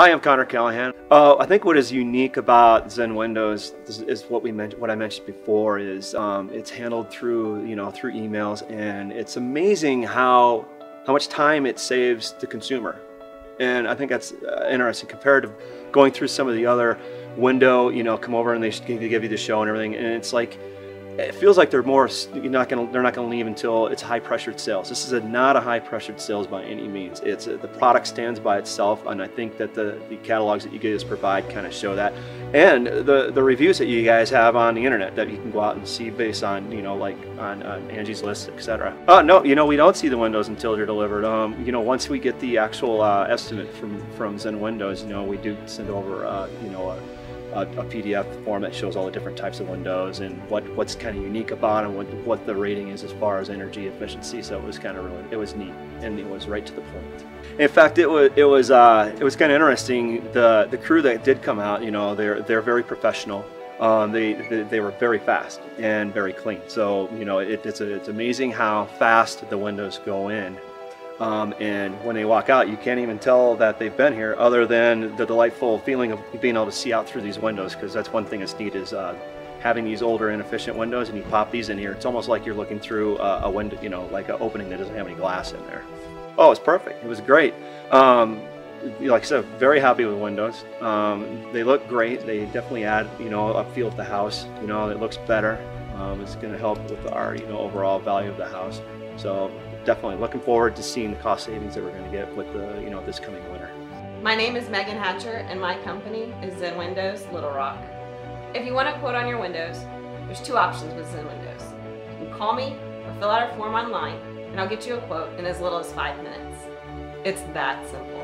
Hi, I'm Connor Callahan. Uh, I think what is unique about Zen Windows is, is what we mentioned, what I mentioned before, is um, it's handled through you know through emails, and it's amazing how how much time it saves the consumer. And I think that's uh, interesting compared to going through some of the other window, you know, come over and they give you the show and everything, and it's like it feels like they're more you're not going to they're not to leave until it's high pressured sales. This is a, not a high pressured sales by any means. It's a, the product stands by itself and i think that the, the catalogs that you guys provide kind of show that. And the the reviews that you guys have on the internet that you can go out and see based on you know like on, angie's list etc oh no you know we don't see the windows until they're delivered. Um you know once we get the actual uh, estimate from from zen windows you know we do send over uh, you know a, a, a, PDF form that shows all the different types of windows and what, what's kind of unique about them, what, what the rating is as far as energy efficiency. So it was kind of really, it was neat and it was right to the point. In fact, it was, it was, uh, it was kind of interesting. The, the crew that did come out, you know, they're, they're very professional. Um, they, they, they, were very fast and very clean. So, you know, it, it's, a, it's amazing how fast the windows go in um, and when they walk out, you can't even tell that they've been here other than the delightful feeling of being able to see out through these windows because that's one thing that's neat is uh, having these older inefficient windows and you pop these in here. It's almost like you're looking through a, a window, you know, like an opening that doesn't have any glass in there. Oh, it's perfect. It was great. Um, like I said, very happy with windows. Um, they look great. They definitely add, you know, a feel to the house. You know, it looks better. Um, it's going to help with our, you know, overall value of the house. So definitely looking forward to seeing the cost savings that we're going to get with the, you know, this coming winter. My name is Megan Hatcher and my company is Zen Windows Little Rock. If you want a quote on your windows, there's two options with Zen Windows. You can call me or fill out a form online and I'll get you a quote in as little as five minutes. It's that simple.